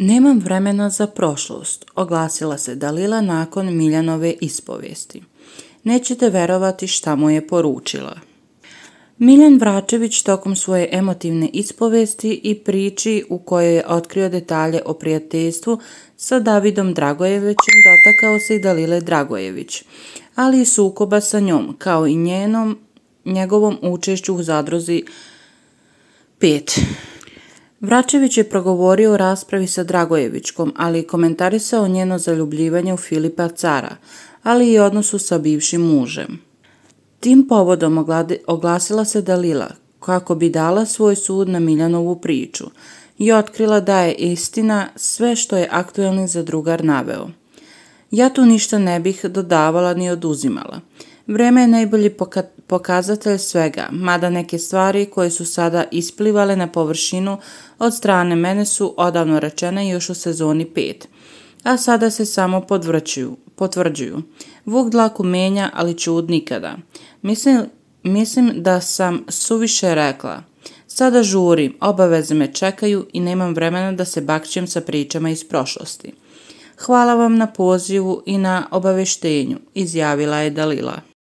Nemam vremena za prošlost, oglasila se Dalila nakon Miljanove ispovijesti. Nećete verovati šta mu je poručila. Miljan Vračević tokom svoje emotivne ispovesti i priči u kojoj je otkrio detalje o prijateljstvu sa Davidom Dragojevićem dotakao se i Dalile Dragojević, ali i sukoba sa njom, kao i njenom, njegovom učešću u zadruzi 5. Vračević je progovorio o raspravi sa Dragojevićkom, ali i komentarisao njeno zaljubljivanje u Filipa Cara, ali i odnosu sa bivšim mužem. Tim povodom oglasila se Dalila kako bi dala svoj sud na Miljanovu priču i otkrila da je istina sve što je aktuelni za drugar naveo. Ja tu ništa ne bih dodavala ni oduzimala. Vreme je najbolji pokazatelj svega, mada neke stvari koje su sada isplivale na površinu od strane mene su odavno rečene još u sezoni 5, a sada se samo potvrđuju. Vuk dlaku menja, ali čud nikada. Mislim, mislim da sam suviše rekla. Sada žurim, obaveze me čekaju i nemam vremena da se bakćem sa pričama iz prošlosti. Hvala vam na pozivu i na obaveštenju, izjavila je Dalila.